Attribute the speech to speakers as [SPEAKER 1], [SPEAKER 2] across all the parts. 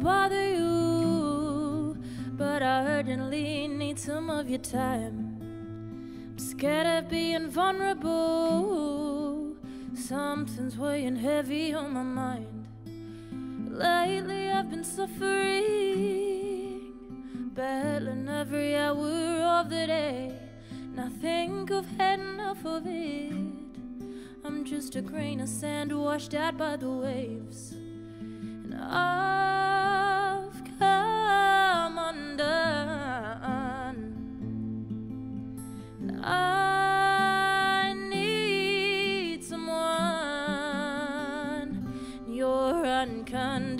[SPEAKER 1] I bother you, but I urgently need some of your time. I'm scared of being vulnerable. Something's weighing heavy on my mind. Lately, I've been suffering, battling every hour of the day. And I think I've had enough of it. I'm just a grain of sand washed out by the waves. And I've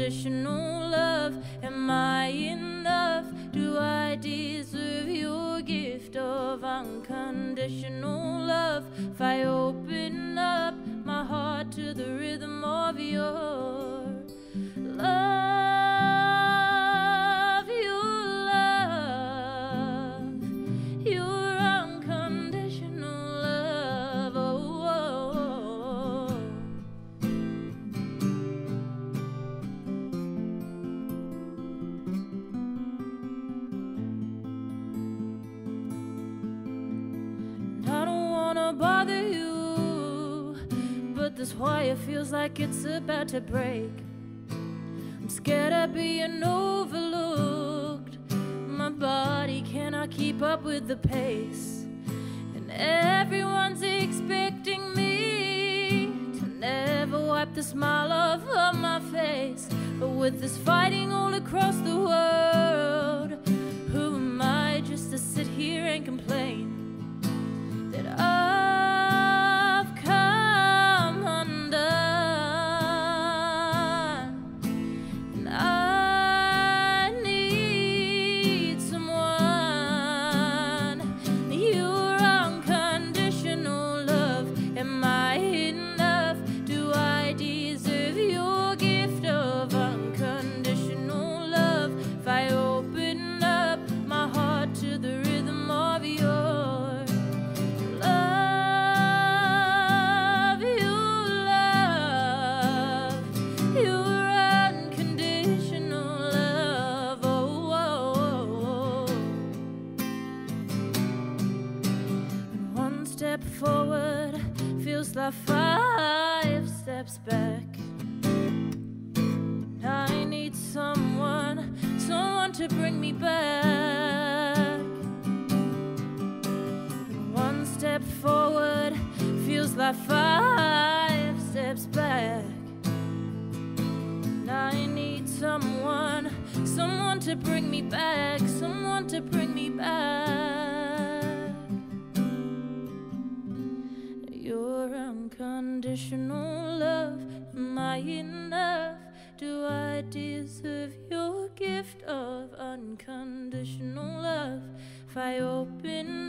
[SPEAKER 1] unconditional love. Am I enough? Do I deserve your gift of unconditional love? If I open up my heart to the rhythm of your wanna bother you, but this wire feels like it's about to break. I'm scared of being overlooked. My body cannot keep up with the pace, and everyone's expecting me to never wipe the smile off of my face. But with this fighting all across the world, who am I just to sit here and complain? Five steps back. I need someone, someone to bring me back. One step forward feels like five steps back. And I need someone, someone to bring me back, someone to bring me back. Your unconditional love, am I enough? Do I deserve your gift of unconditional love? If I open